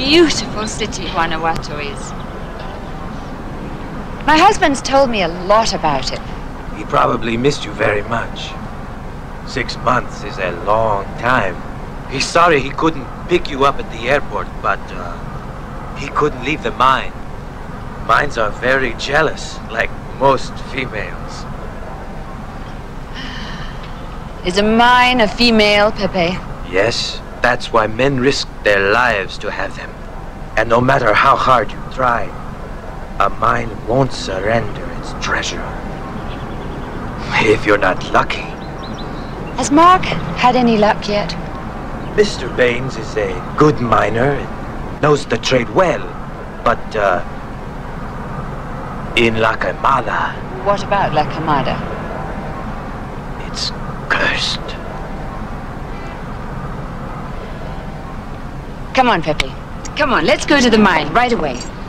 beautiful city Guanajuato is. My husband's told me a lot about it. He probably missed you very much. Six months is a long time. He's sorry he couldn't pick you up at the airport, but uh, he couldn't leave the mine. Mines are very jealous, like most females. Is a mine a female, Pepe? Yes, that's why men risk their lives to have them. And no matter how hard you try, a mine won't surrender its treasure. If you're not lucky. Has Mark had any luck yet? Mr. Baines is a good miner and knows the trade well, but, uh, in La Quemada, What about La Quemada? it's cursed. Come on, Pepe. Come on, let's go to the mine right away.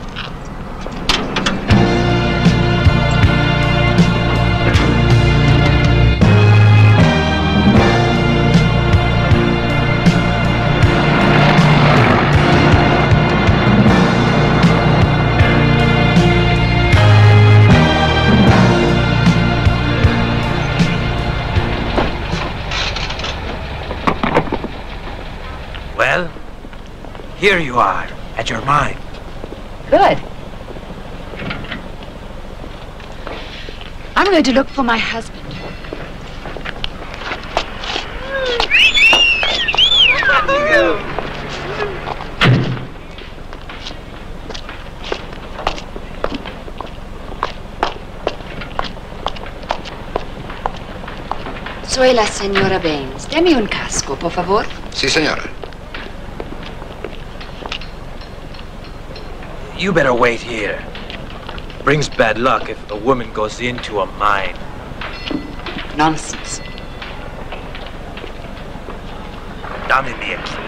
Here you are, at your mine. Good. I'm going to look for my husband. Soy la señora Baines. Deme un casco, por favor. Sí, señora. You better wait here. Brings bad luck if a woman goes into a mine. Nonsense. Dame mi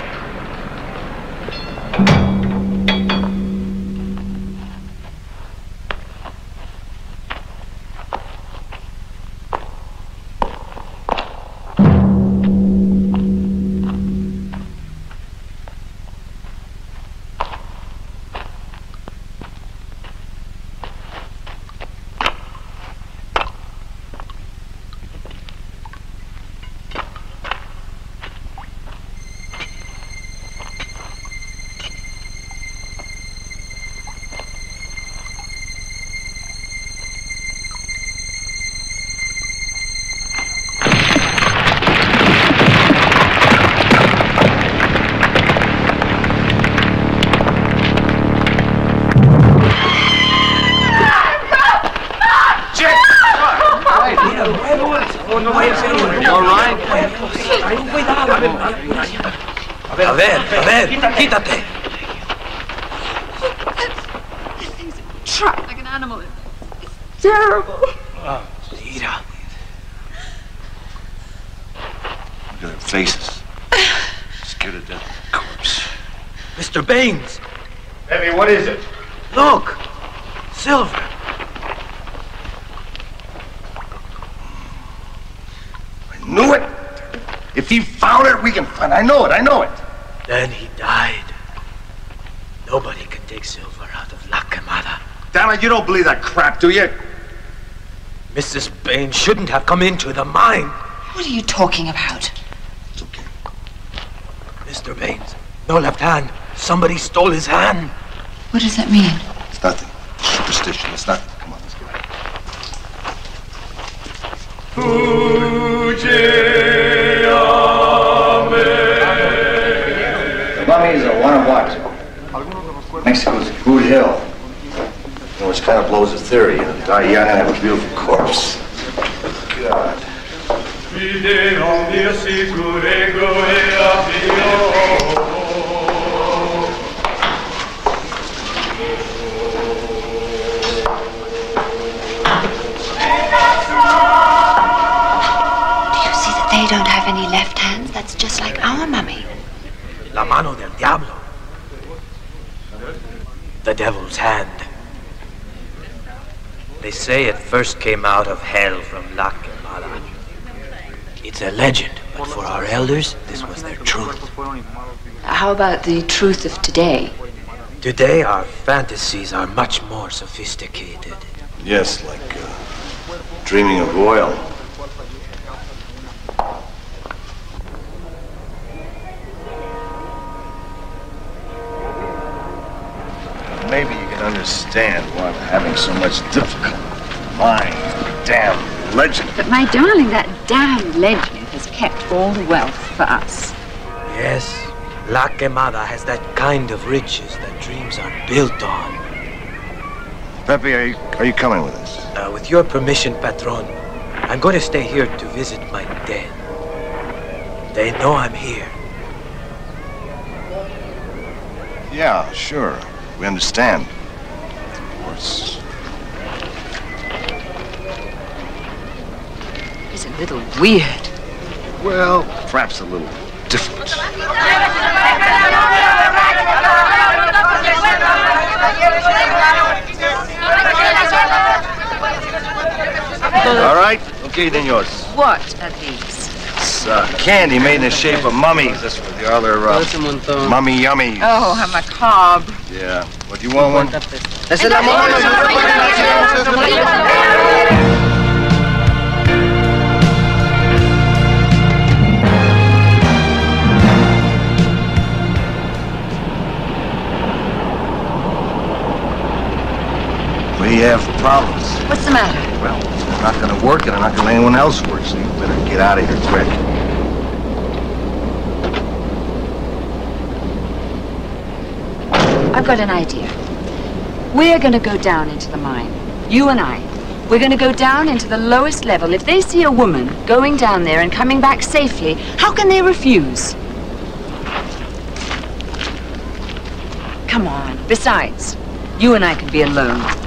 quítate. You don't believe that crap, do you? Mrs. Baines shouldn't have come into the mine. What are you talking about? It's okay. Mr. Baines, no left hand. Somebody stole his hand. What does that mean? Young and have a beautiful corpse. God. First came out of hell from La Quemada. It's a legend, but for our elders, this was their truth. How about the truth of today? Today, our fantasies are much more sophisticated. Yes, like uh, dreaming of oil. Maybe you can understand why I'm having so much difficulty. My damn legend. But my darling, that damn legend has kept all the wealth for us. Yes, La Quemada has that kind of riches that dreams are built on. Pepe, are you, are you coming with us? Uh, with your permission, Patron, I'm going to stay here to visit my dead. They know I'm here. Yeah, sure. We understand. Of course. It's a little weird. Well, perhaps a little different. All right? Okay, then yours. What are these? It's uh, candy made in the shape of mummies. That's what the other uh, mummy yummies. Oh, how macabre. Yeah. What, do you want one? Have problems. What's the matter? Well, they're not gonna work and they're not gonna let anyone else work, so you better get out of here quick. I've got an idea. We're going to go down into the mine. You and I. We're going to go down into the lowest level. If they see a woman going down there and coming back safely, how can they refuse? Come on. Besides, you and I can be alone.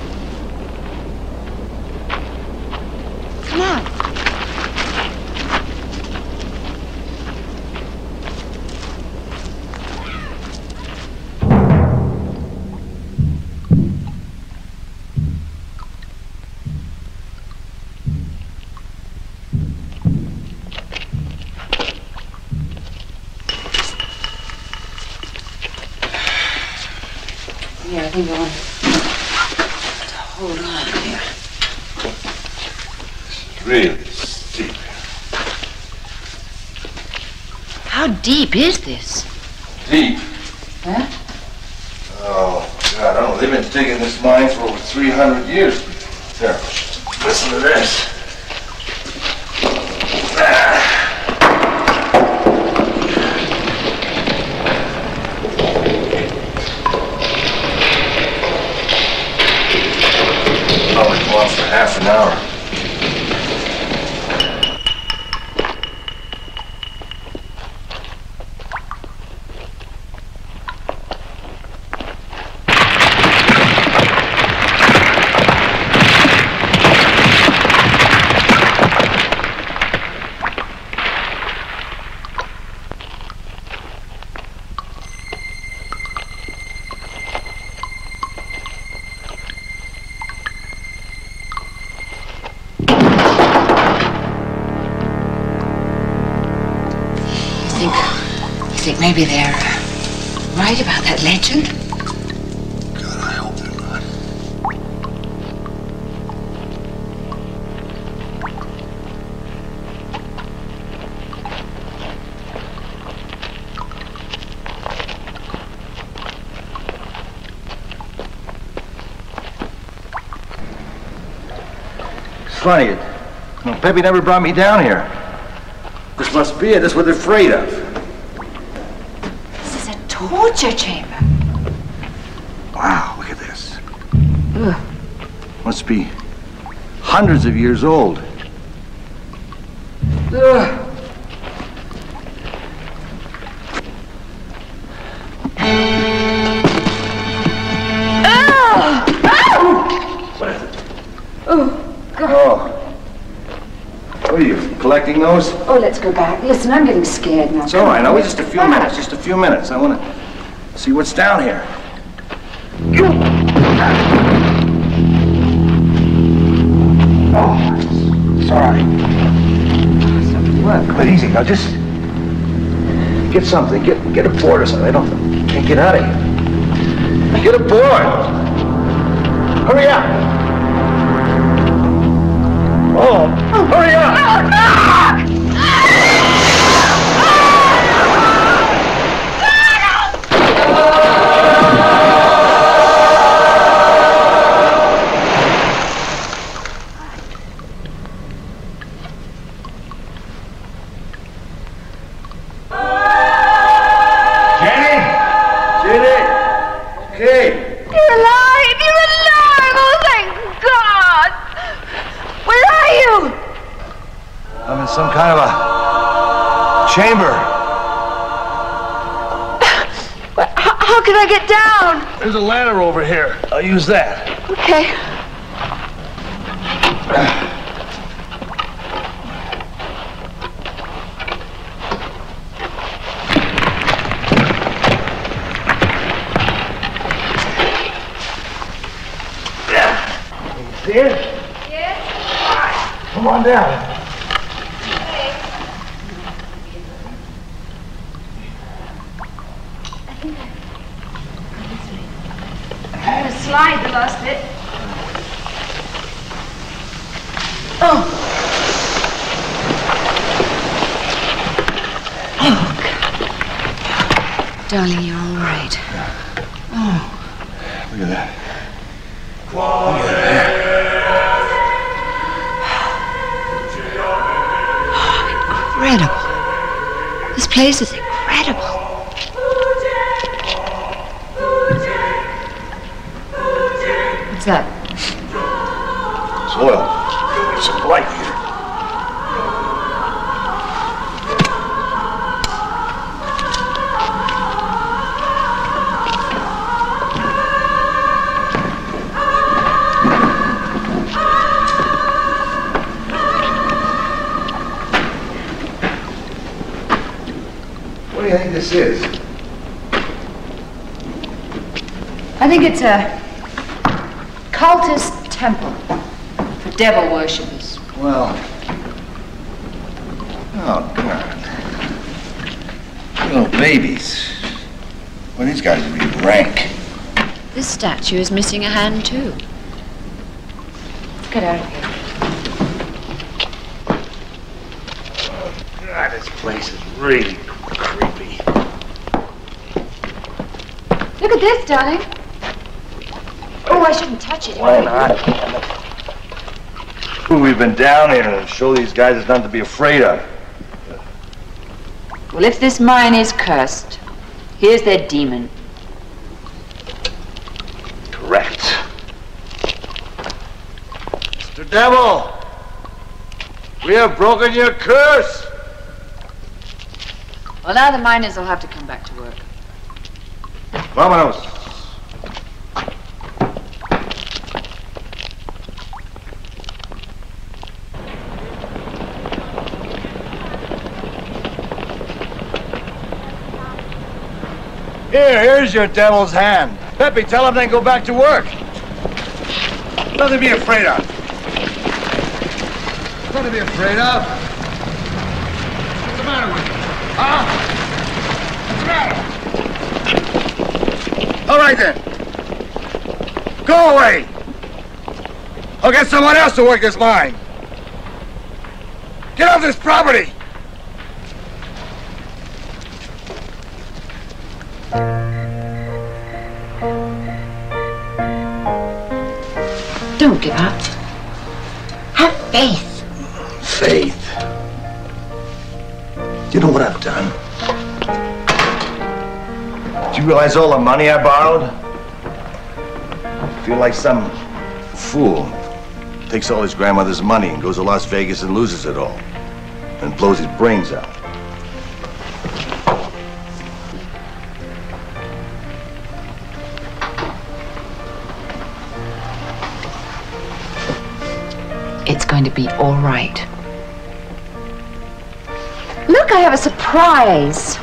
Funny, it, you Pepe never brought me down here. This must be it. This is what they're afraid of. This is a torture chamber. Wow, look at this. Must be hundreds of years old. Oh, let's go back. Listen, I'm getting scared now. It's all right. Now, just a few minutes. Just a few minutes. I want to see what's down here. Oh, it's all right. But easy. Now, just get something. Get get a board or something. I don't can't get out of here. Get a board. Hurry up. Oh, hurry up. Here. That. Okay. See it? Yes. Come on down. I had a slide the last bit. Oh. Darling, you're all right. Oh. Look at that. Look at that! Incredible. This place is it's a cultist temple for devil worshippers. Well. Oh, God. Little babies. Well, these guys would be rank. This statue is missing a hand, too. Let's get out of here. Oh, God, this place is really creepy. Look at this, darling. I shouldn't touch it. Why not? Damn it. We've been down here to show these guys there's nothing to be afraid of. Well, if this mine is cursed, here's their demon. Correct. Mr. Devil, we have broken your curse. Well, now the miners will have to come back to work. Vámonos. Here, here's your devil's hand. Pepe, tell them they go back to work. Nothing to be afraid of. Nothing to be afraid of. What's the matter with you? Huh? What's the matter? All right then. Go away. I'll get someone else to work this mine. Get off this property. Do all the money I borrowed? I feel like some fool. Takes all his grandmother's money and goes to Las Vegas and loses it all. And blows his brains out. It's going to be all right. Look, I have a surprise.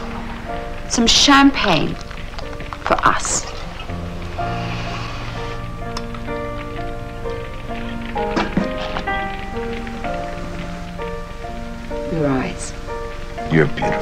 Some champagne for us. Your eyes. You're beautiful.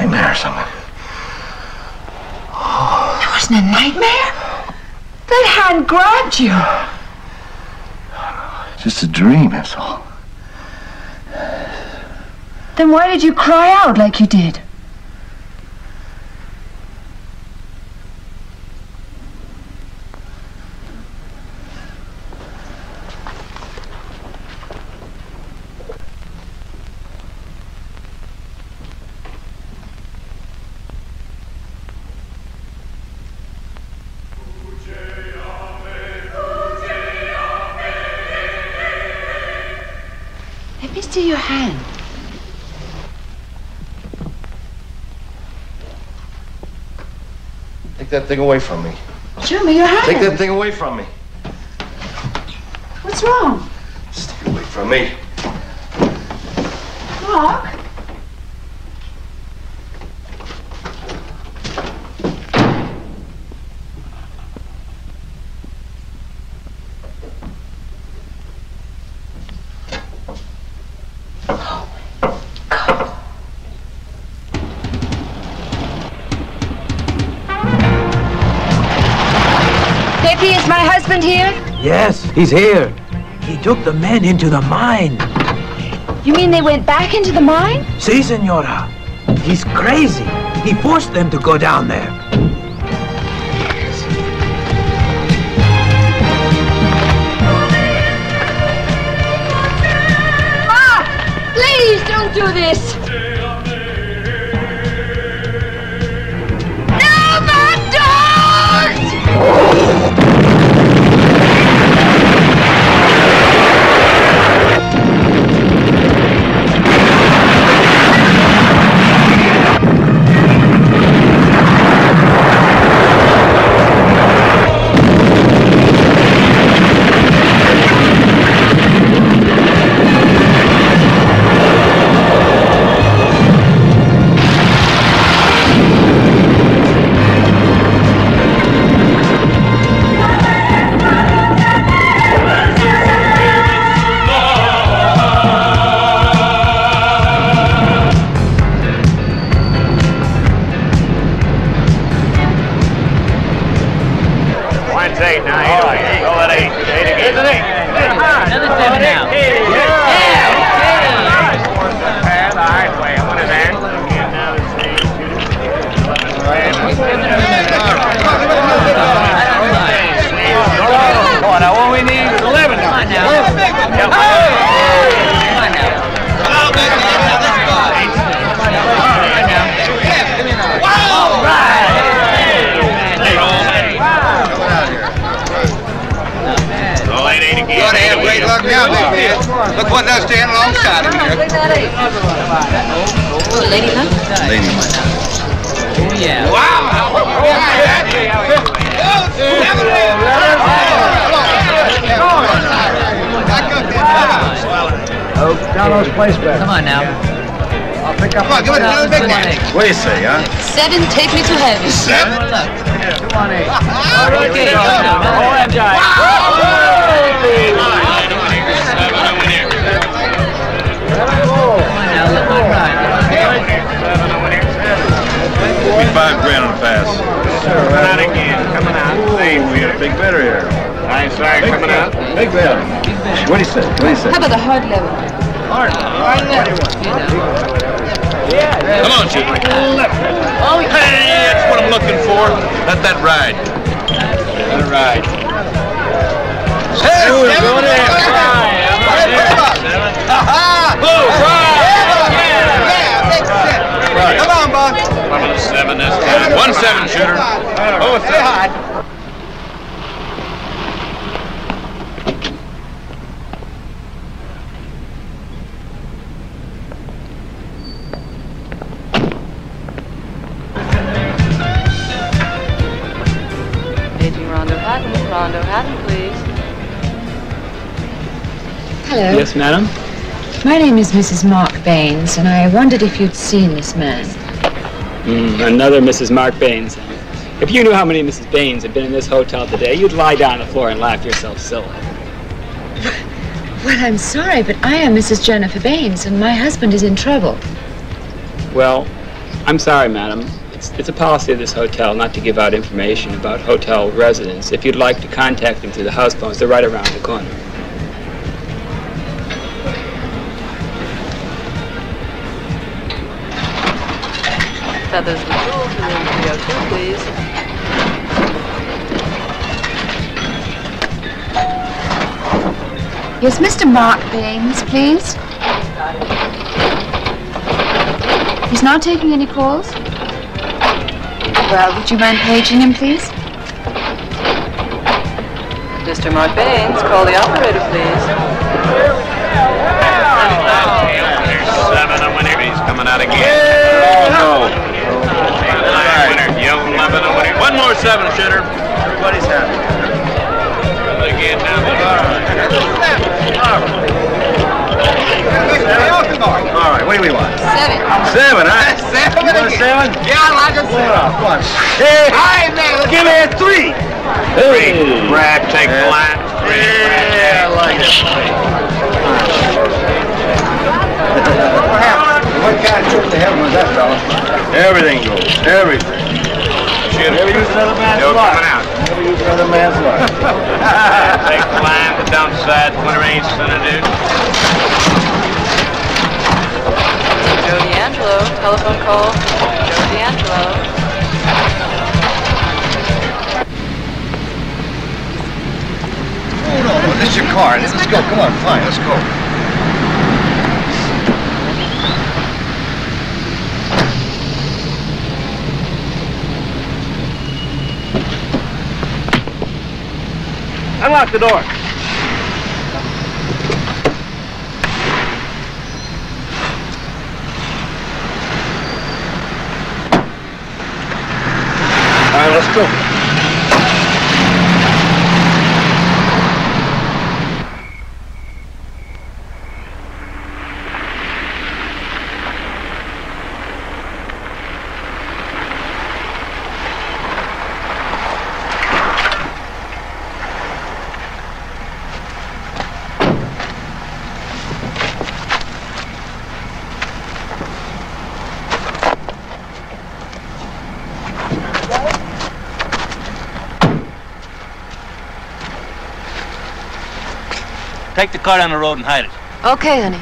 Nightmare or something. It wasn't a nightmare. That hand grabbed you. Just a dream, that's all. Then why did you cry out like you did? Let me see your hand. Take that thing away from me. Show me your hand. Take that thing away from me. What's wrong? Stay away from me. Mark? Yes, he's here. He took the men into the mine. You mean they went back into the mine? See, Senora? He's crazy. He forced them to go down there. What do you say, huh? Seven, take me to heaven. Seven. Two on eight. Okay, go now. Hold on, Jai. Come on now, let one ride. Five grand on the pass. Coming out again, coming out. Same We got a big better here. I sorry, coming out. Big bet. What do you say? What do you say? How about the hard level? hard level? Come on, Chief. Oh, hey, that's what I'm looking for. Let that ride. Let it ride. Hey, seven. Come on, Bob. One seven this time. One seven shooter. Oh, say hi. Yes, madam? My name is Mrs. Mark Baines, and I wondered if you'd seen this man. Mm, another Mrs. Mark Baines. If you knew how many Mrs. Baines have been in this hotel today, you'd lie down on the floor and laugh yourself silly. Well, I'm sorry, but I am Mrs. Jennifer Baines, and my husband is in trouble. Well, I'm sorry, madam. It's, it's a policy of this hotel not to give out information about hotel residents. If you'd like to contact them through the house phones, they're right around the corner. Feathers and jewels to room 302, please. Yes, Mr. Mark Baines, please. He's not taking any calls? Well, would you mind paging him, please? Mr. Mark Baines, call the operator, please. Seven, a winner. He's coming out again. Oh, Nine, winner. Young eleven, a. One more seven, shooter. Everybody's happy. Again now. All right, what do we want? Seven. Seven, huh? Seven You want a again. seven? Yeah, I like a Hold seven. on, come on. Hey, Hey, man, let's give me a three. Three. Brad, take Yeah. black. Three. Yeah, I like it. What kind of trip to heaven was that, fella? Everything goes. Everything. Never use another man's Still luck. coming out. Never use another man's luck. Take the line, the downside, winner ain't gonna do. Joe D'Angelo, telephone call. Joe D'Angelo. Oh, no, no, this is your car. Let's go. Come on, fine. Let's go. Unlock the door. All right, let's go. Take the car down the road and hide it. Okay, honey.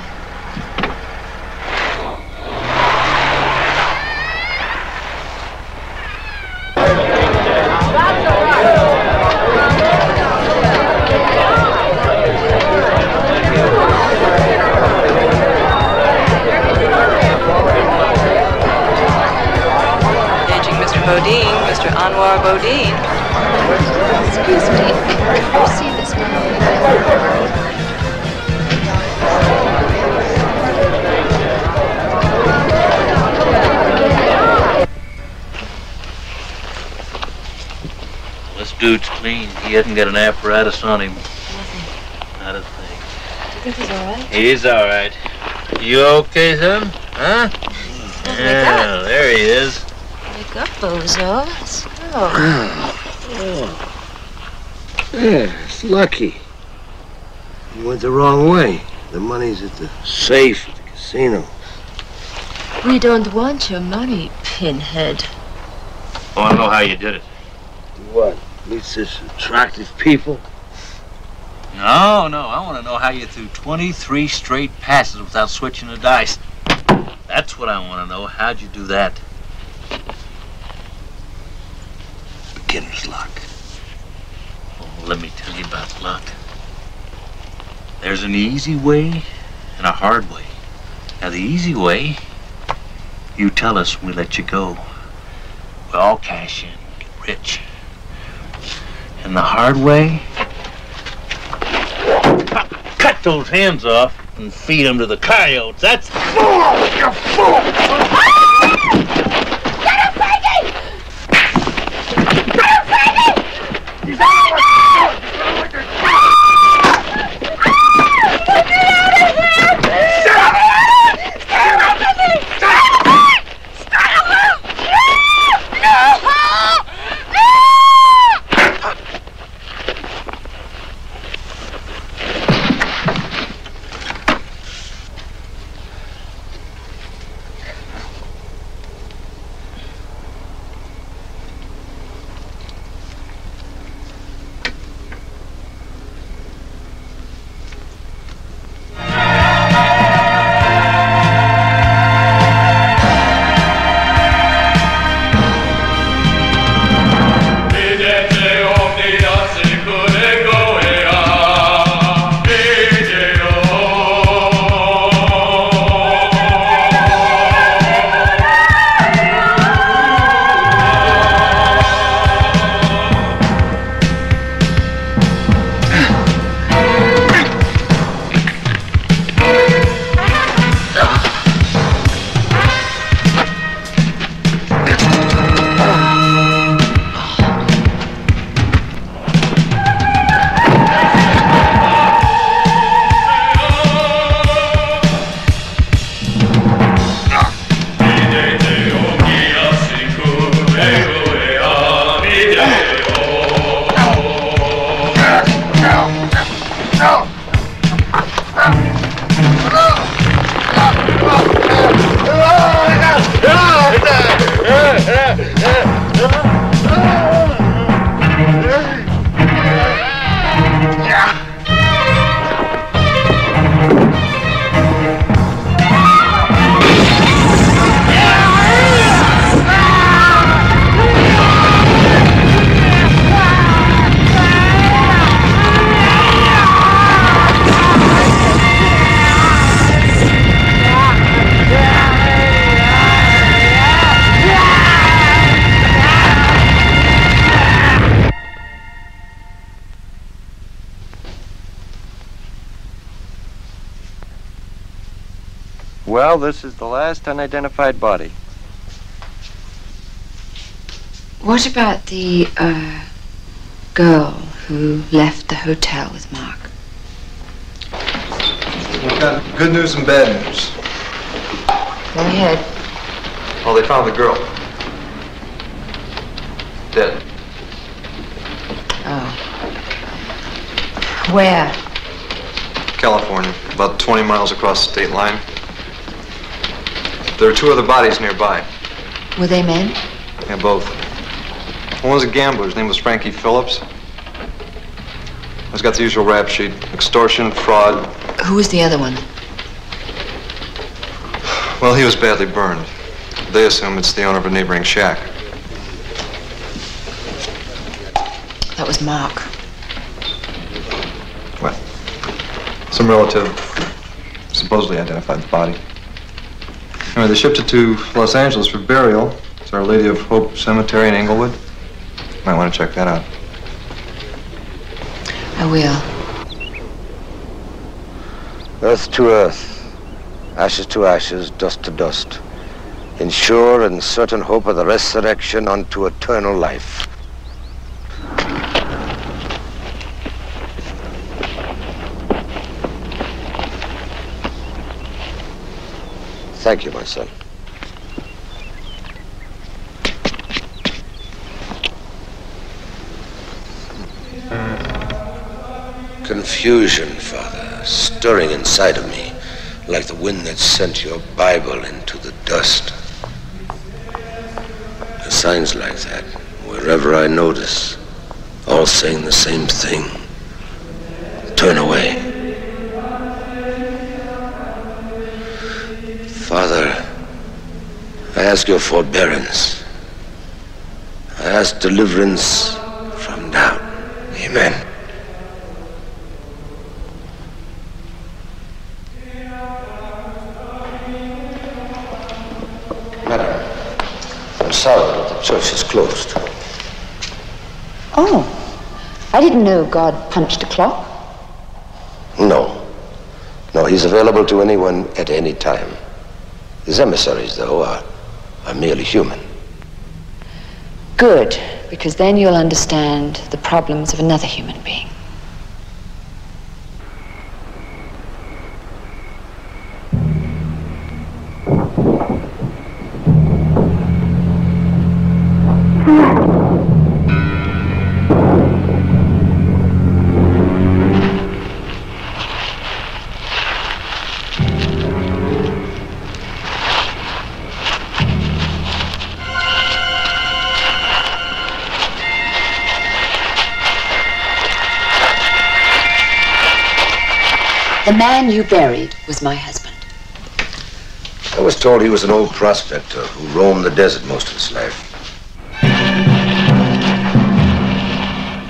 Dude's clean. He hasn't got an apparatus on him. Nothing. Not a thing. Do you think he's all right? He's all right. You okay, son? Huh? Oh, yeah, there he is. Wake up, bozo. Oh. Ah. Oh. So. Yeah, it's lucky. You went the wrong way. The money's at the safe at the casino. We don't want your money, pinhead. I want to know how you did it. Do What? Meet such attractive people? No, no. I want to know how you threw 23 straight passes without switching the dice. That's what I want to know. How'd you do that? Beginner's luck. Oh, let me tell you about luck. There's an easy way and a hard way. Now, the easy way, you tell us when we let you go. We all cash in, get rich. And the hard way, cut those hands off and feed them to the coyotes. That's fool! You fool! Well, this is the last unidentified body. What about the, uh, girl who left the hotel with Mark? We've got good news and bad news. Go ahead. Well, they found the girl. Dead. Oh. Where? California, about 20 miles across the state line. There are two other bodies nearby. Were they men? Yeah, both. One was a gambler. His name was Frankie Phillips. He's got the usual rap sheet. Extortion, fraud. Who was the other one? Well, he was badly burned. They assume it's the owner of a neighboring shack. That was Mark. What? Some relative supposedly identified the body. Anyway, they shipped it to Los Angeles for burial. It's Our Lady of Hope Cemetery in Inglewood. Might want to check that out. I will. Earth to earth, ashes to ashes, dust to dust. In sure and certain hope of the resurrection unto eternal life. Thank you, my son. Confusion, Father, stirring inside of me, like the wind that sent your Bible into the dust. The signs like that, wherever I notice, all saying the same thing. Turn away. Father, I ask your forbearance. I ask deliverance from doubt. Amen. Madam, I'm sorry, but the church is closed. Oh, I didn't know God punched a clock. No. No, he's available to anyone at any time. His emissaries, though, are, are merely human. Good, because then you'll understand the problems of another human being. The man you buried was my husband. I was told he was an old prospector who roamed the desert most of his life.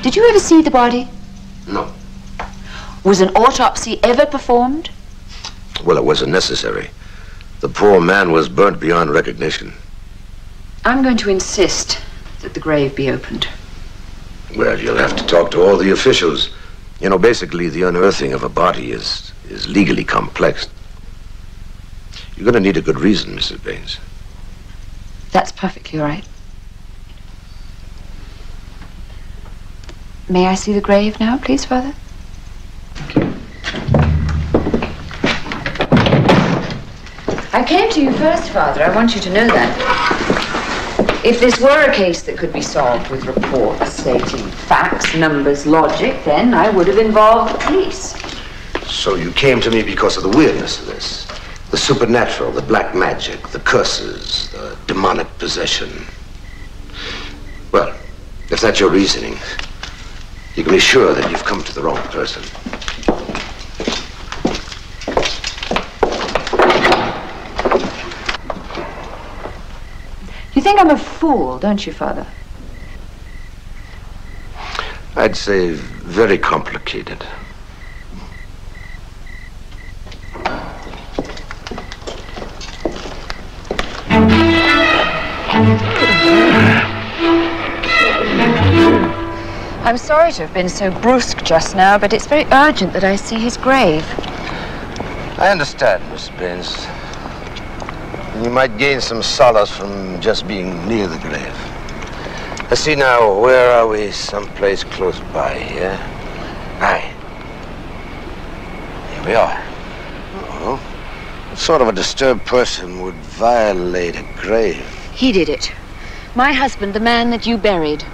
Did you ever see the body? No. Was an autopsy ever performed? Well, it wasn't necessary. The poor man was burnt beyond recognition. I'm going to insist that the grave be opened. Well, you'll have to talk to all the officials. You know, basically, the unearthing of a body is, is legally complex. You're going to need a good reason, Mrs. Baines. That's perfectly all right. May I see the grave now, please, Father? I came to you first, Father. I want you to know that. If this were a case that could be solved with reports stating facts, numbers, logic, then I would have involved the police. So you came to me because of the weirdness of this. The supernatural, the black magic, the curses, the demonic possession. Well, if that's your reasoning, you can be sure that you've come to the wrong person. Think I'm a fool, don't you, Father? I'd say very complicated. I'm sorry to have been so brusque just now, but it's very urgent that I see his grave. I understand, Miss Baines. You might gain some solace from just being near the grave. Let's see now, where are we? Someplace close by here. Aye. Here we are. Oh, what sort of a disturbed person would violate a grave? He did it. My husband, the man that you buried.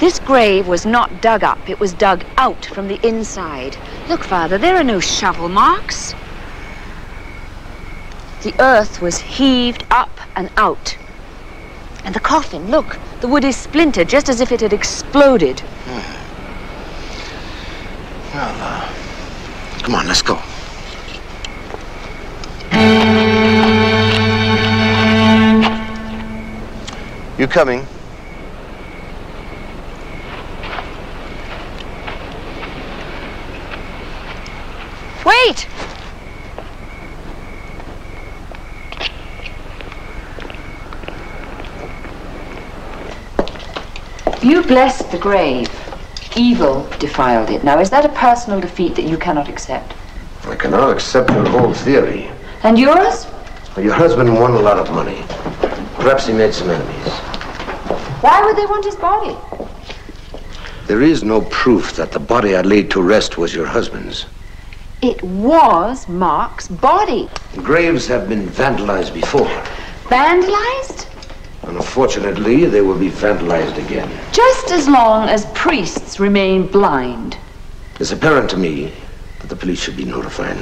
This grave was not dug up, it was dug out from the inside. Look, Father, there are no shovel marks. The earth was heaved up and out. And the coffin, look, the wood is splintered just as if it had exploded. Well, uh, come on, let's go. You coming? Wait! You blessed the grave. Evil defiled it. Now, is that a personal defeat that you cannot accept? I cannot accept your whole theory. And yours? Your husband won a lot of money. Perhaps he made some enemies. Why would they want his body? There is no proof that the body I laid to rest was your husband's. It was Mark's body. Graves have been vandalized before. Vandalized? Unfortunately, they will be vandalized again. Just as long as priests remain blind. It's apparent to me that the police should be notified.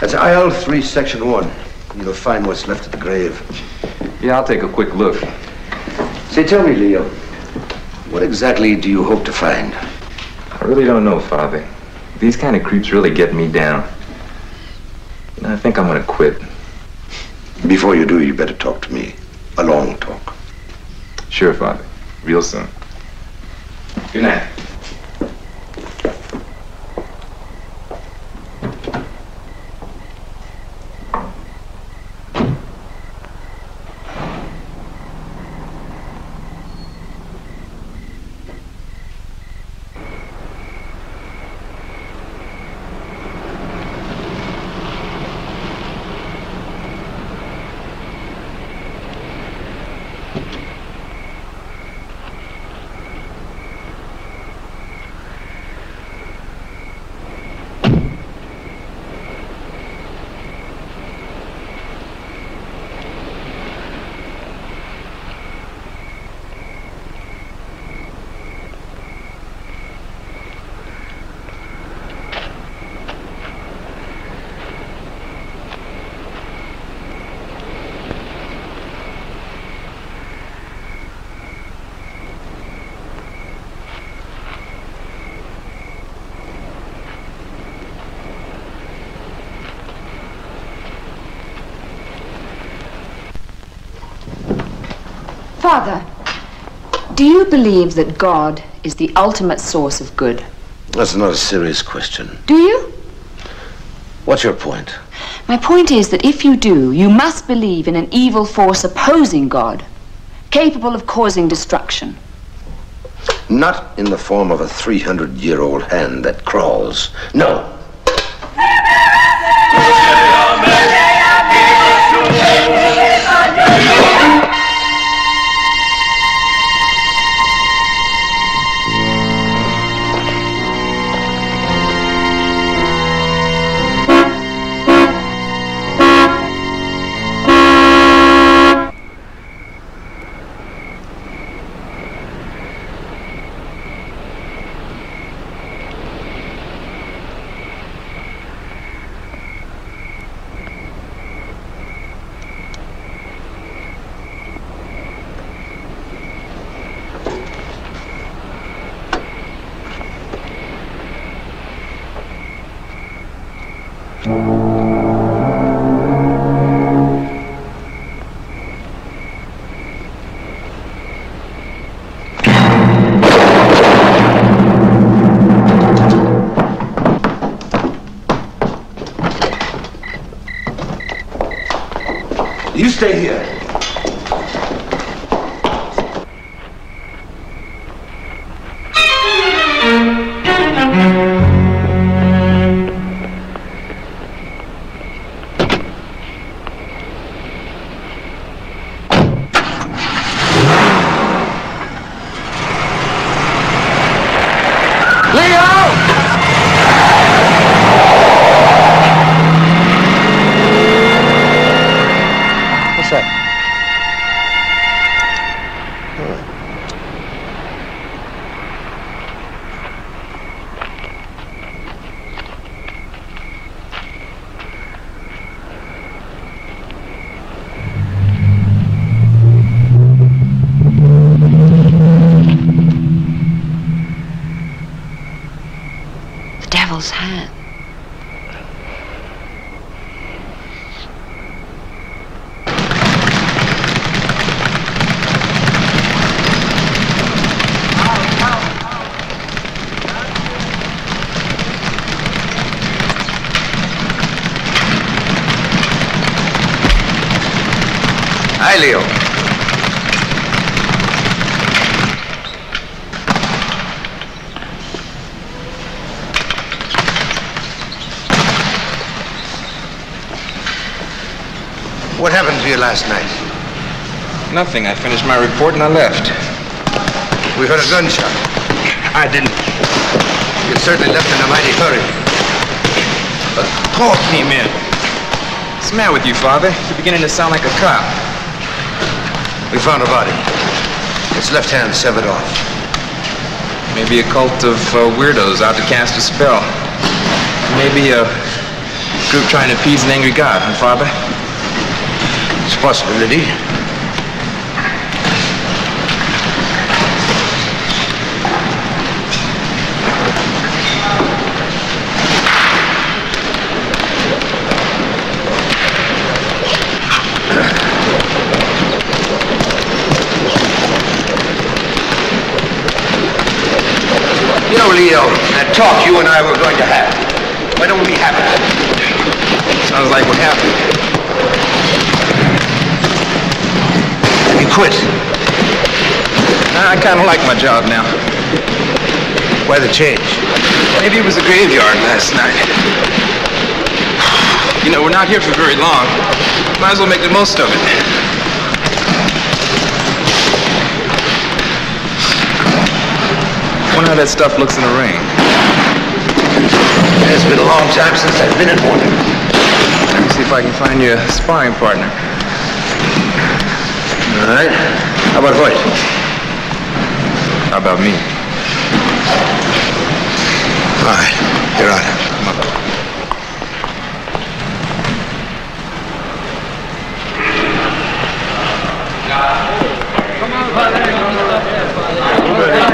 That's aisle three, section one. You'll find what's left of the grave. Yeah, I'll take a quick look. Say, tell me, Leo, what exactly do you hope to find? I really don't know, Father. These kind of creeps really get me down. You know, I think I'm gonna quit. Before you do, you better talk to me. A long talk. Sure, Father. Real soon. Good night. Father, do you believe that God is the ultimate source of good? That's not a serious question. Do you? What's your point? My point is that if you do, you must believe in an evil force opposing God, capable of causing destruction. Not in the form of a 300 year old hand that crawls. No. Nothing. I finished my report and I left. We heard a gunshot. I didn't. You certainly left in a mighty hurry. A Paul came in. What's the matter with you, Father? You're beginning to sound like a cop. We found a body. Its left hand severed off. Maybe a cult of uh, weirdos out to cast a spell. Maybe a group trying to appease an angry god, huh, Father? It's a possibility. Know, Leo, that talk you and I were going to have, why don't we have it? Sounds like what happened. You quit. I kind of like my job now. Why the change? Maybe it was a graveyard last night. You know, we're not here for very long. Might as well make the most of it. Wonder how that stuff looks in the rain. It's been a long time since I've been in one. Let me see if I can find you a sparring partner. All right. How about Hoyt? How about me? All right. You're on. Come on.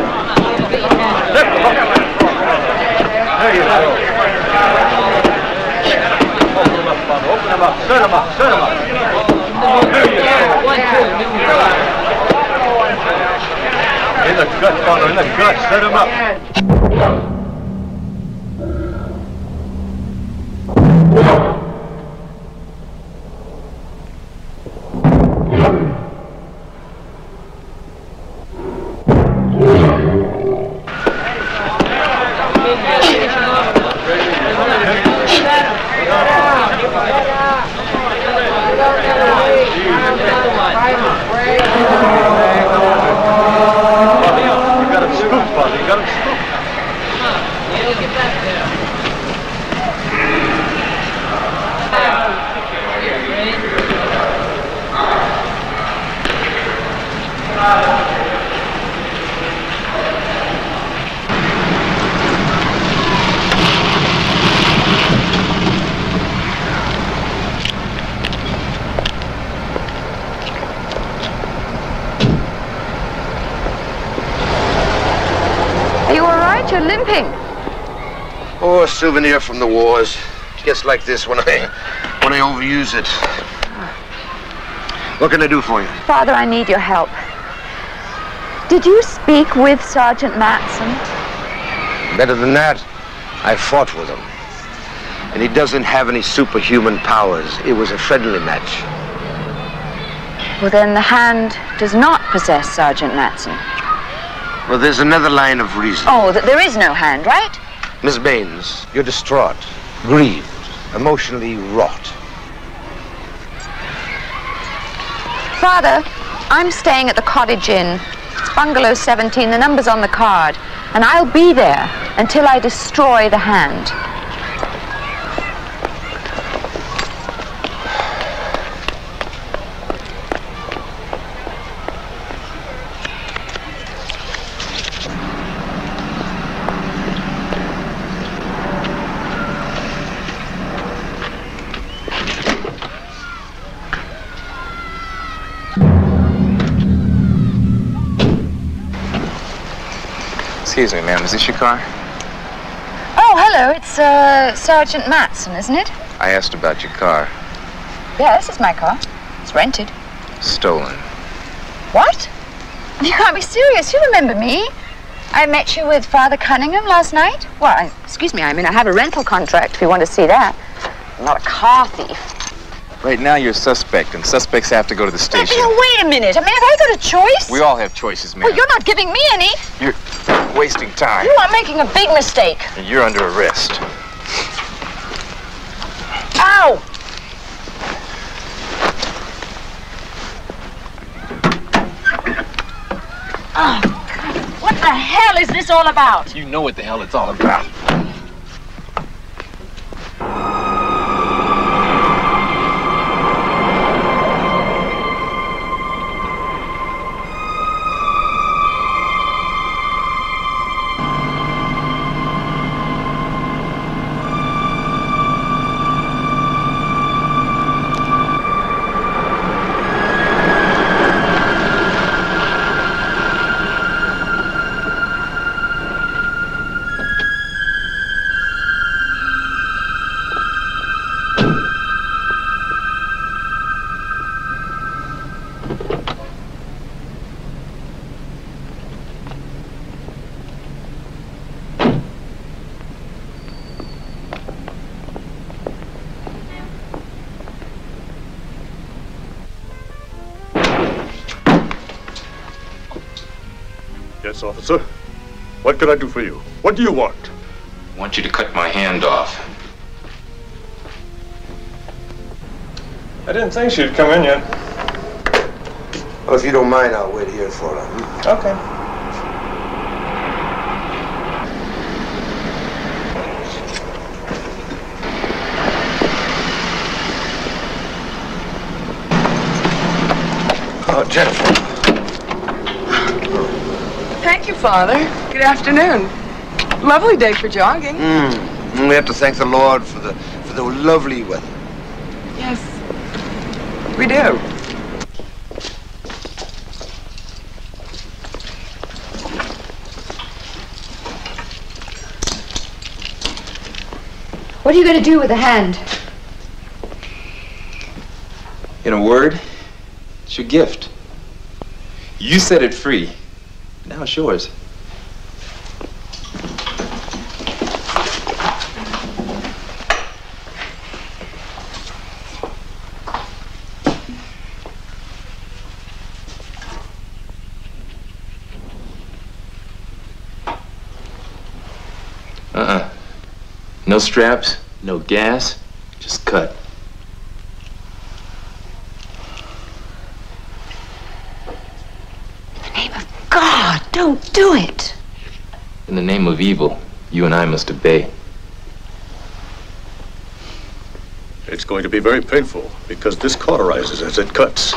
Open him up, father. Open him up. Set him up. Set him up. There you go. In the gut, father. In the gut. Set him up. You got him scooped, father. You got him scooped. Are you all right? You're limping. Oh, a souvenir from the wars. Gets like this when I when I overuse it. What can I do for you? Father, I need your help. Did you speak with Sergeant Matson? Better than that, I fought with him. And he doesn't have any superhuman powers. It was a friendly match. Well, then the hand does not possess Sergeant Matson. Well, there's another line of reason. Oh, th- there is no hand, right? Miss Baines, you're distraught, grieved, emotionally rot. Father, I'm staying at the Cottage Inn. It's bungalow 17. The number's on the card. And I'll be there until I destroy the hand. Excuse me, ma'am. Is this your car? Oh, hello. It's uh, Sergeant Matson, isn't it? I asked about your car. Yeah, this is my car. It's rented. Stolen. What? You can't be serious. You remember me. I met you with Father Cunningham last night. Well, I, excuse me, I mean, I have a rental contract if you want to see that. I'm not a car thief. Right now, you're a suspect, and suspects have to go to the station. Now, wait a minute. I mean, have I got a choice? We all have choices, ma'am. Well, you're not giving me any. You're wasting time. You are making a big mistake. And you're under arrest. Ow! Oh, what the hell is this all about? You know what the hell it's all about. Officer. What can I do for you? What do you want? I want you to cut my hand off. I didn't think she'd come in yet. Well, if you don't mind, I'll wait here for her. hmm? Okay. Oh, Jennifer. Thank you, Father. Good afternoon. Lovely day for jogging. Mm. We have to thank the Lord for the for the lovely weather. Yes, we do. What are you going to do with the hand? In a word, it's your gift. You set it free. Now it's yours. Uh-uh. No straps, no gas, just cut. God, don't do it. In the name of evil, you and I must obey. It's going to be very painful because this cauterizes as it cuts.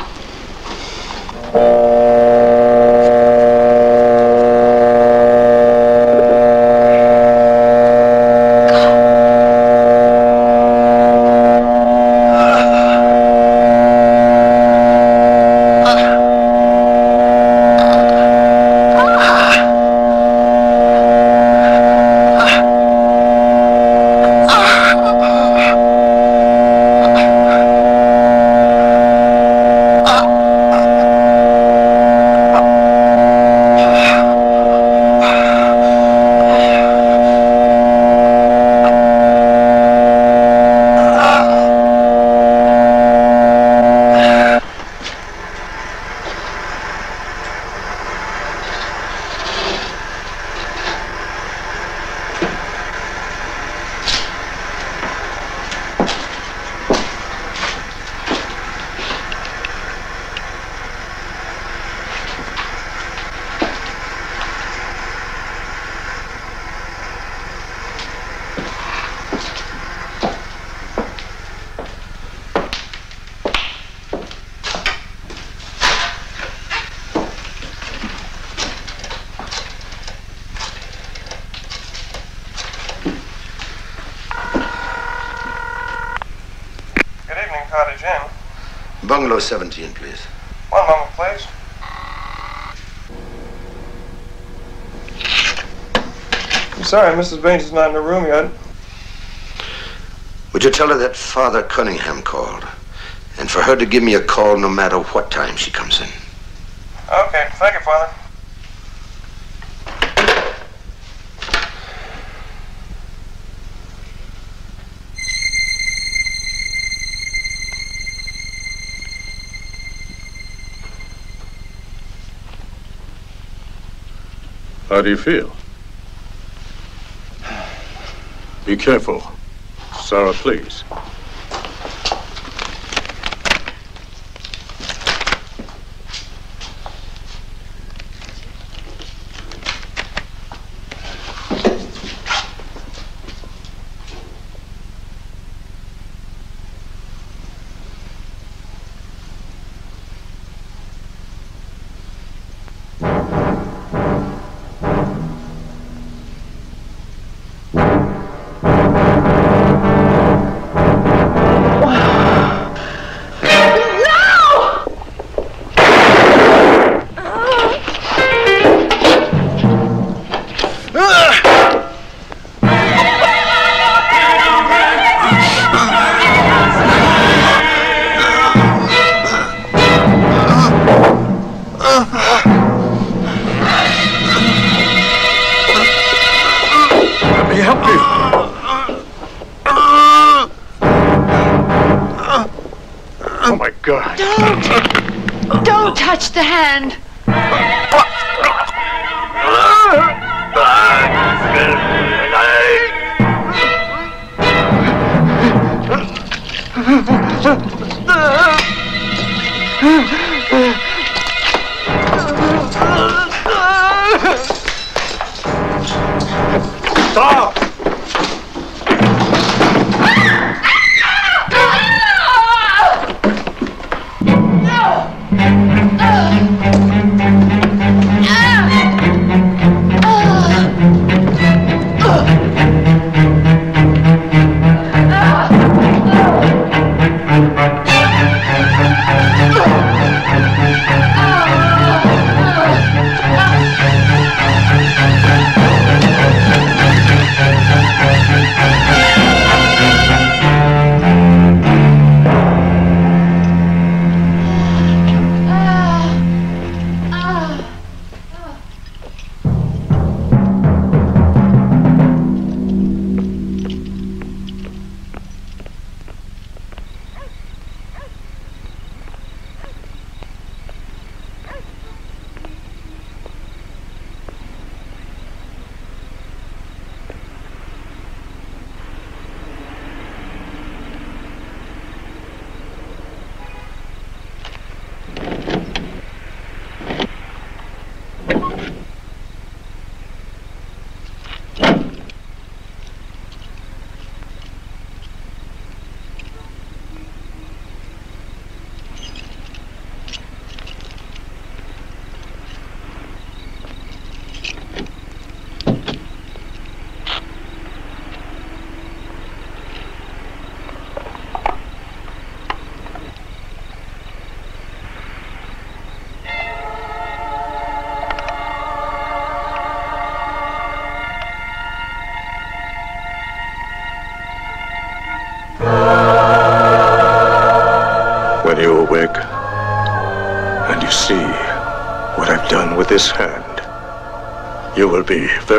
Bungalow 17, please. One moment, please. I'm sorry, Mrs. Baines is not in her room yet. Would you tell her that Father Cunningham called? And for her to give me a call no matter what time she comes in. Okay, thank you, Father. How do you feel? Be careful. Sarah, please.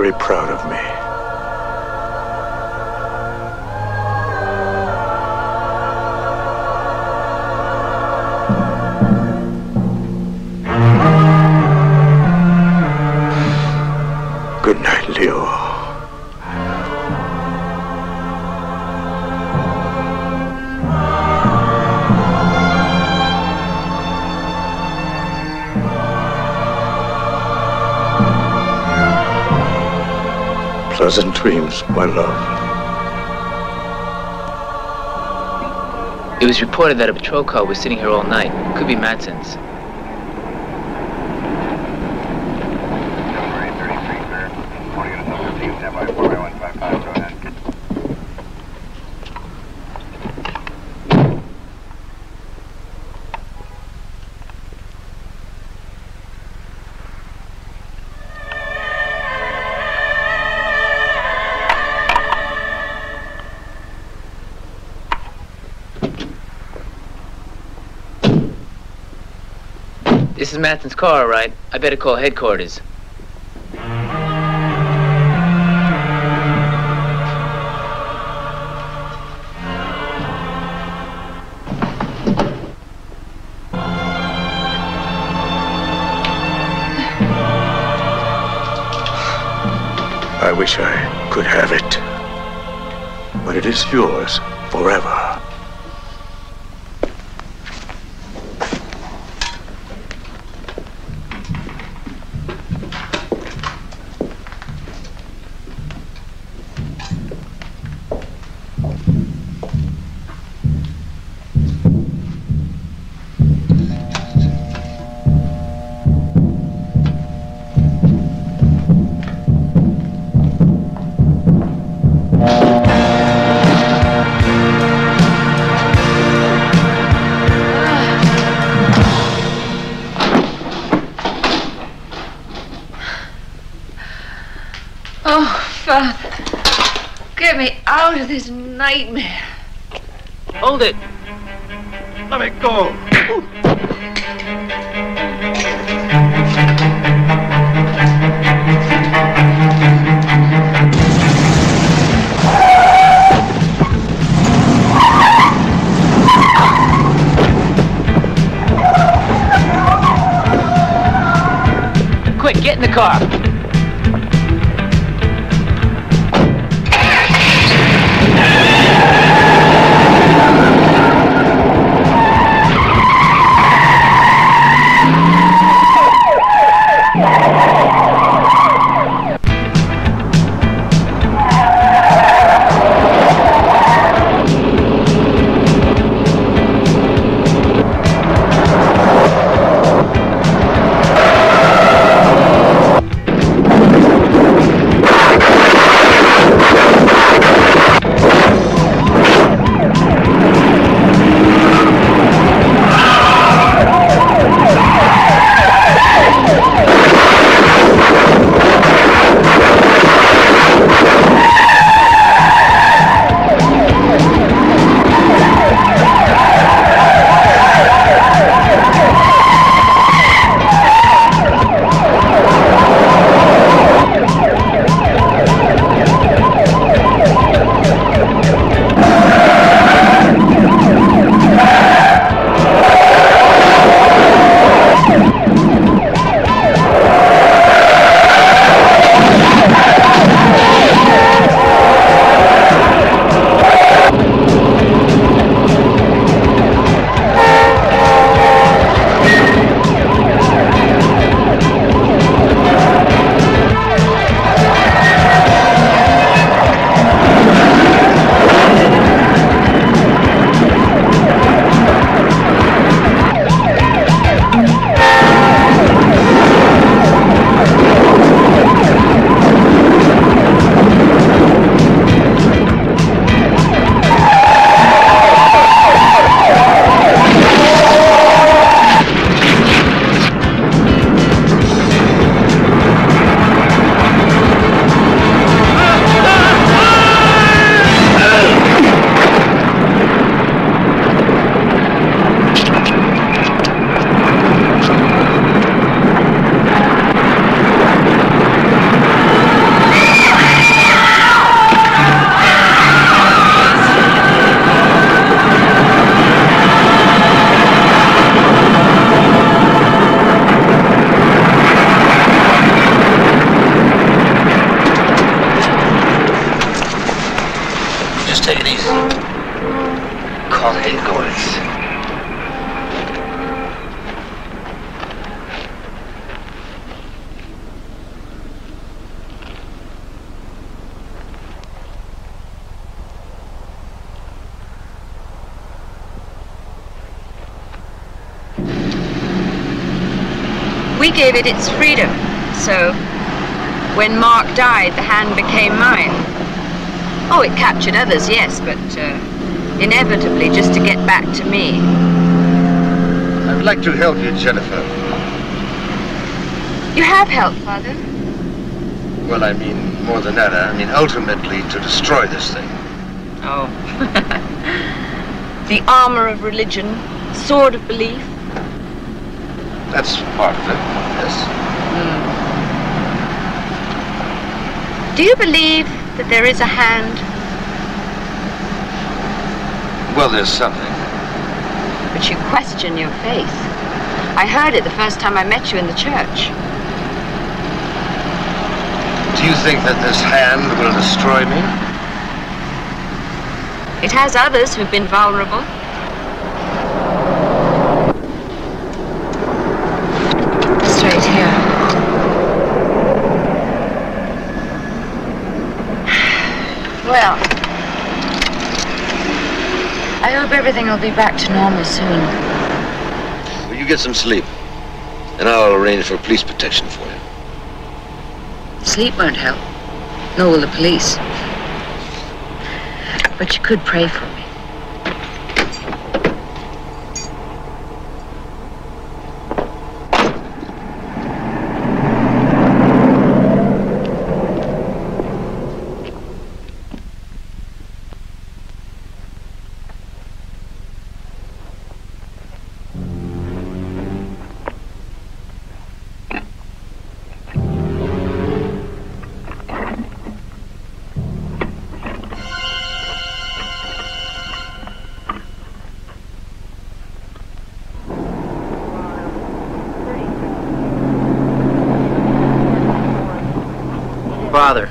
very proud. my love? It was reported that a patrol car was sitting here all night. Could be Matson's. This is Matson's car, all right. I better call headquarters. I wish I could have it. But it is yours forever. It captured others, yes, but uh, inevitably just to get back to me. I'd like to help you, Jennifer. You have helped, Father. Well, I mean, more than that. I mean, ultimately, to destroy this thing. Oh. the armor of religion, sword of belief. That's part of it, yes. Do you believe that there is a hand? Well, there's something. But you question your faith. I heard it the first time I met you in the church. Do you think that this hand will destroy me? It has others who've been vulnerable. Straight here. Well, I hope everything will be back to normal soon. Well, you get some sleep, and I'll arrange for police protection for you. Sleep won't help, nor will the police. But you could pray for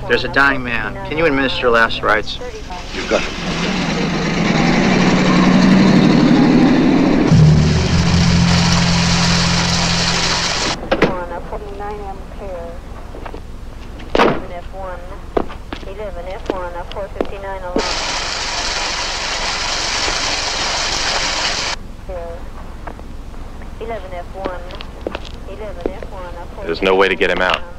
there's a dying man. Can you administer last rites? You've got it. F1, 11 F1, a 459 alarm. Here. 11 F1, 11 F1, a There's no way to get him out.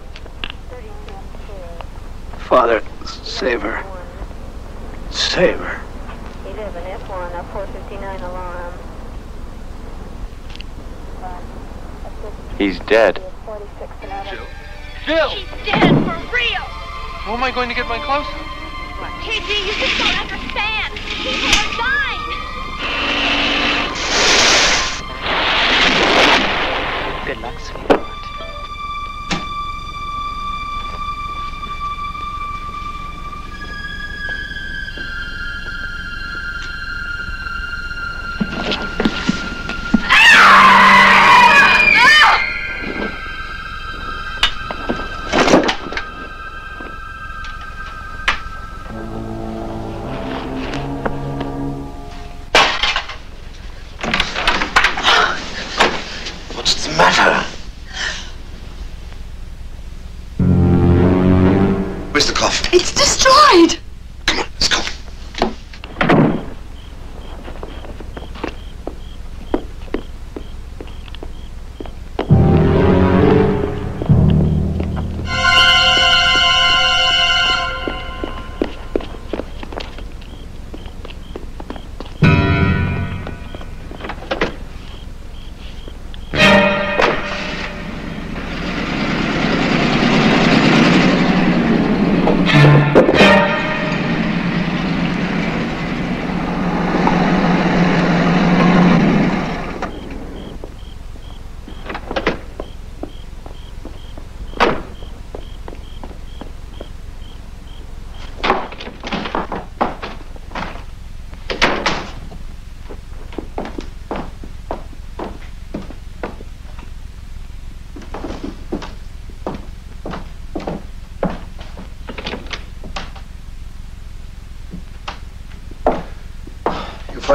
Am I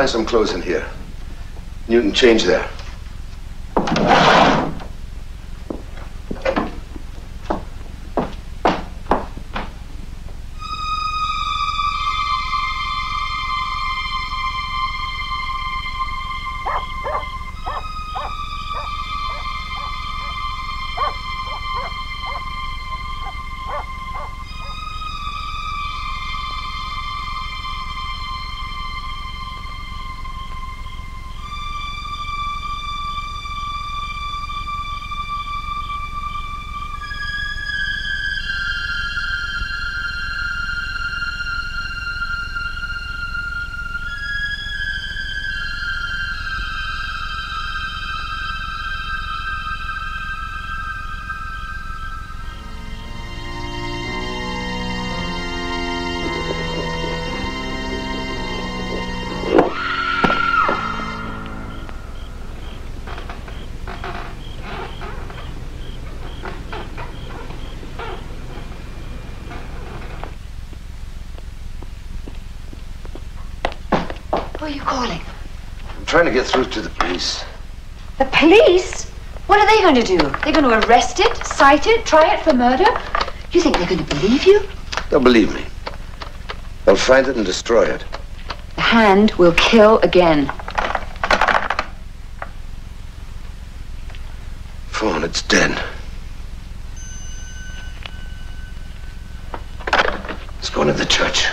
find some clothes in here. Can change there. Trying to get through to the police. The police? What are they going to do? They're going to arrest it, cite it, try it for murder? You think they're going to believe you? They'll believe me. They'll find it and destroy it. The hand will kill again. Fawn, it's dead. Let's go into the church.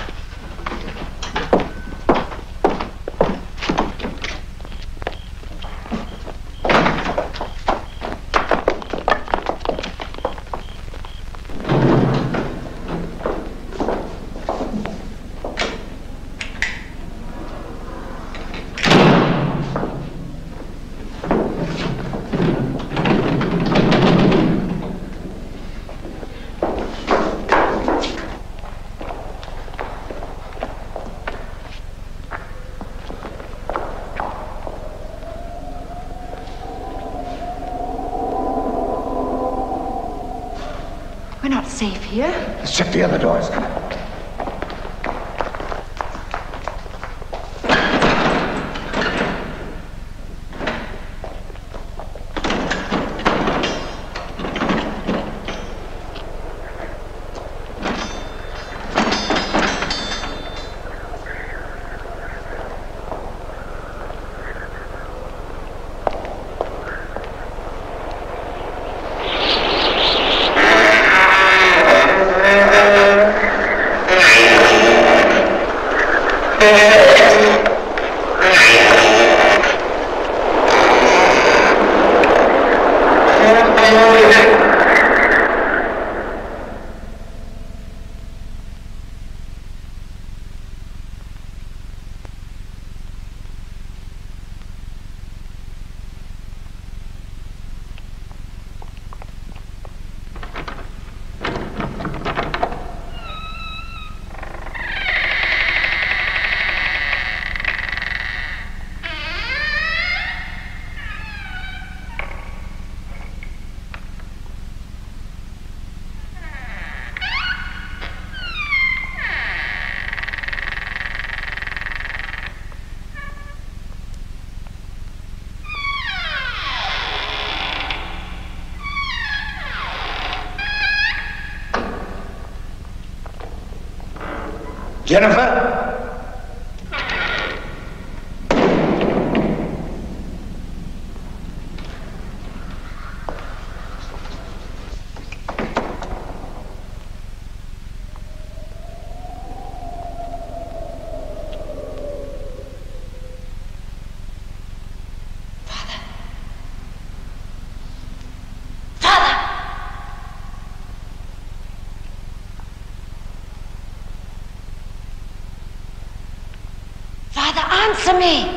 We're not safe here. Let's check the other doors. Jennifer? Father, answer me! Not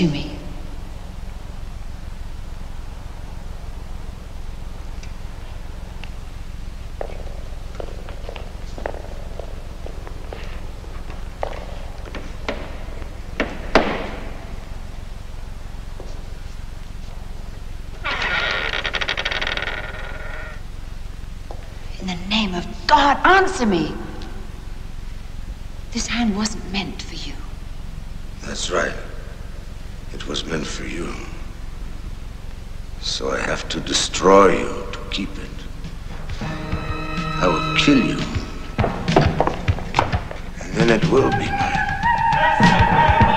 to me. In the name of God, answer me. This hand wasn't meant for you. That's right. It was meant for you. So I have to destroy you to keep it. I will kill you. And then it will be mine.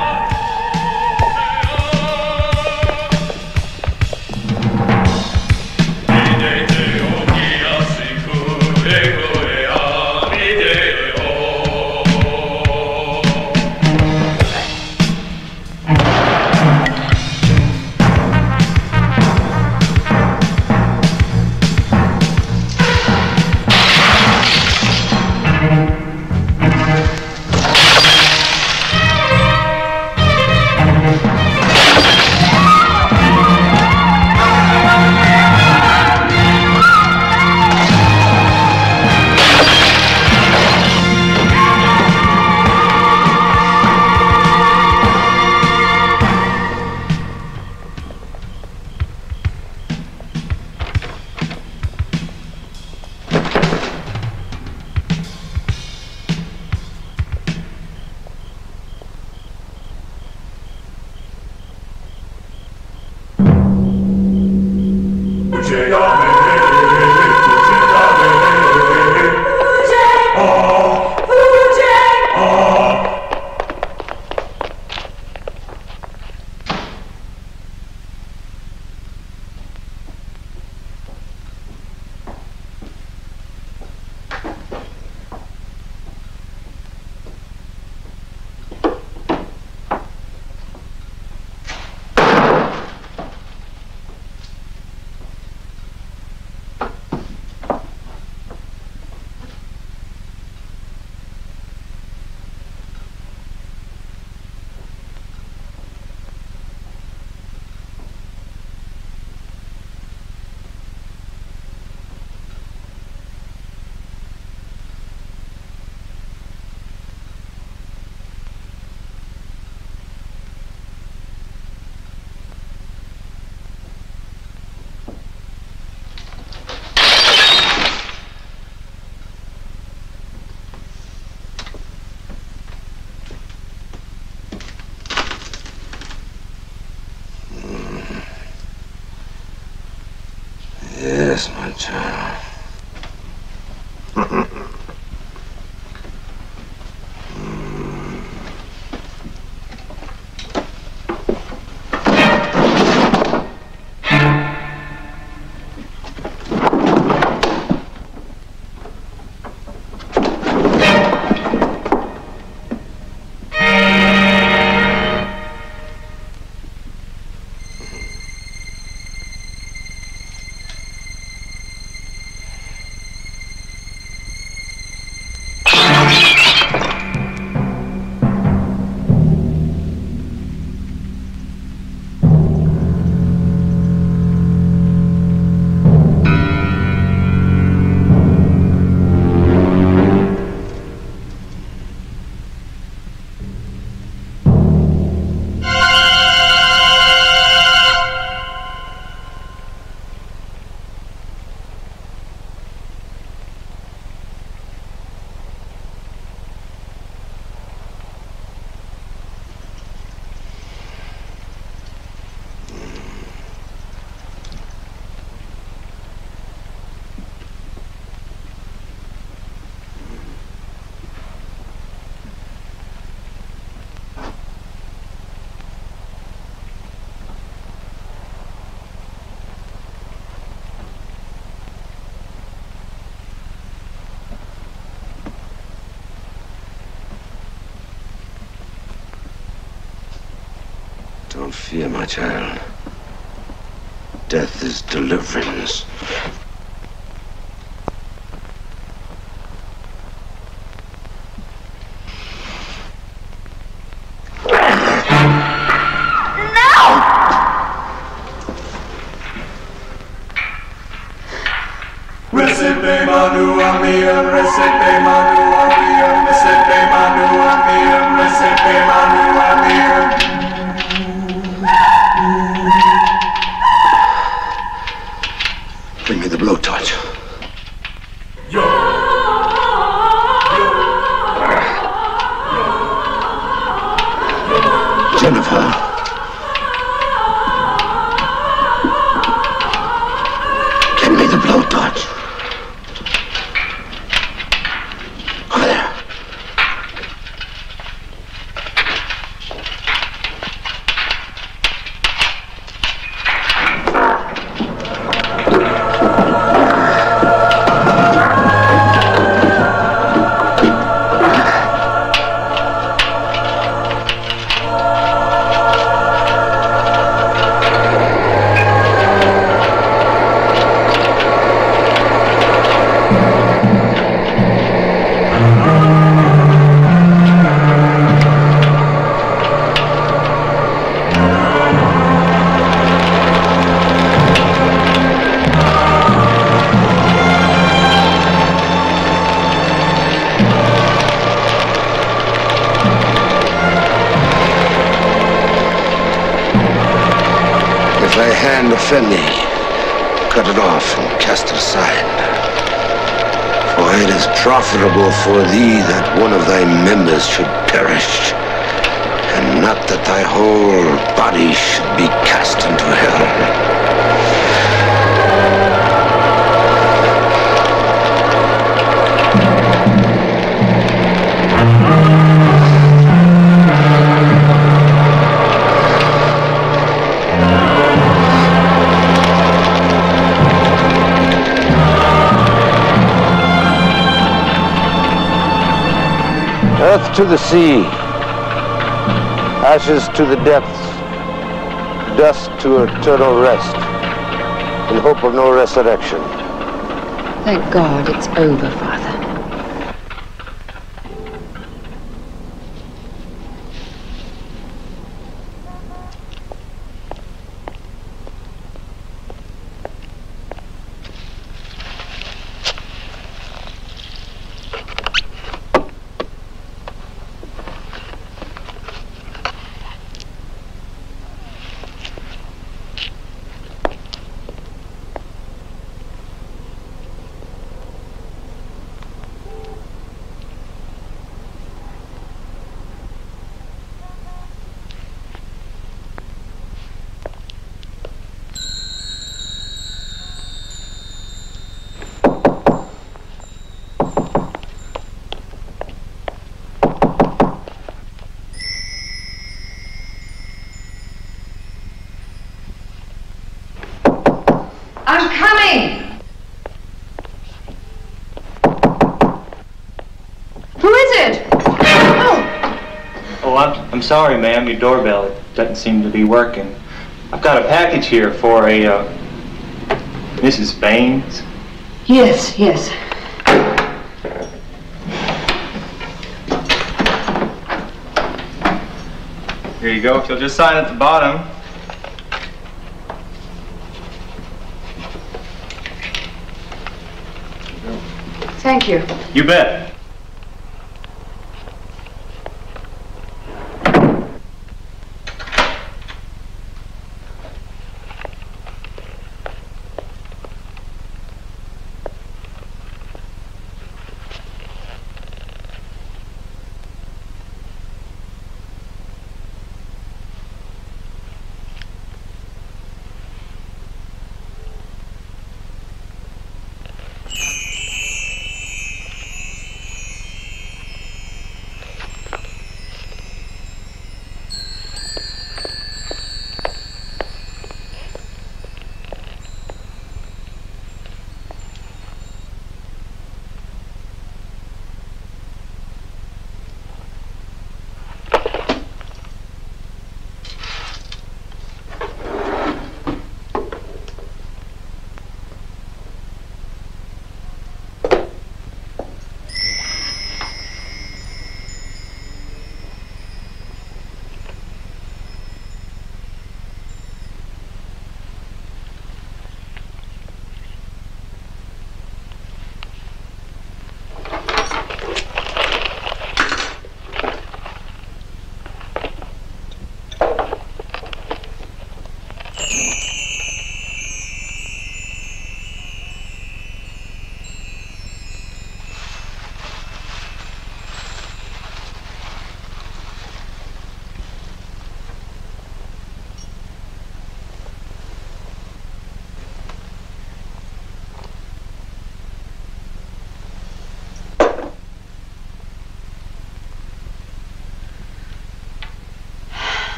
Yes, my child. Fear, my child. Death is deliverance. Recipe manu recipe manu recipe manu. Is for thee that one of thy members should perish, and not that thy whole body should be cast into hell. Earth to the sea, ashes to the depths, dust to eternal rest, in hope of no resurrection. Thank God it's over, Father. I'm coming! Who is it? Oh, I'm, I'm sorry, ma'am. Your doorbell doesn't seem to be working. I've got a package here for a, uh, Mrs. Baines. Yes, yes. Here you go. If you'll just sign at the bottom. Thank you. You bet.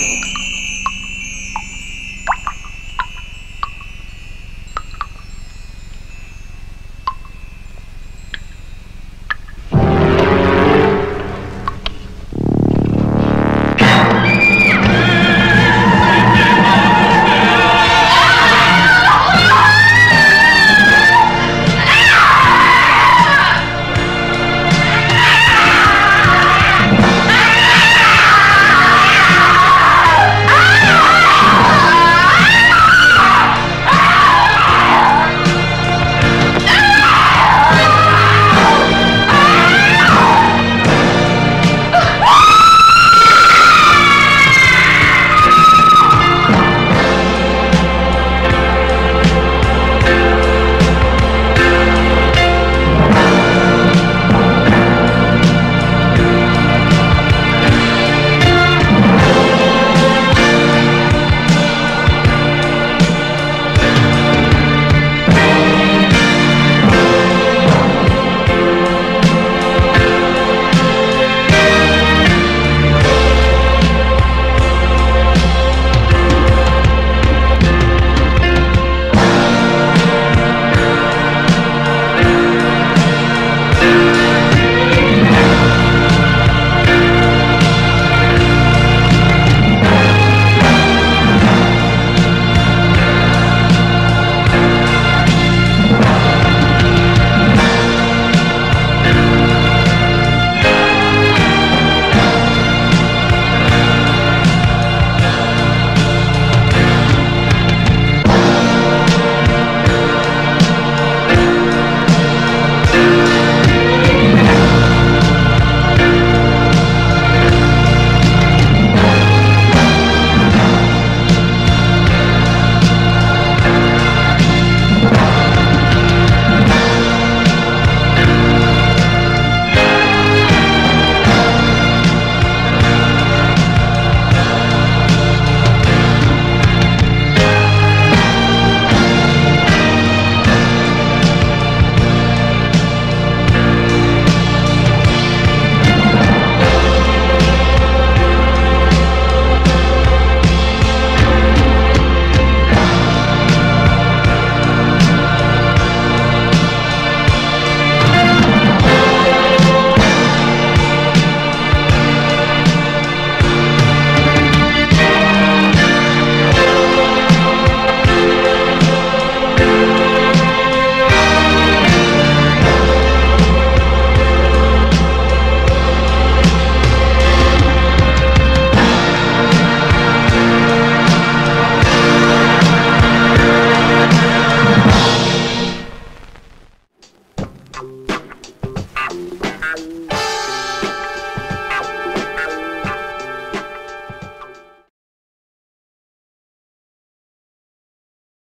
You.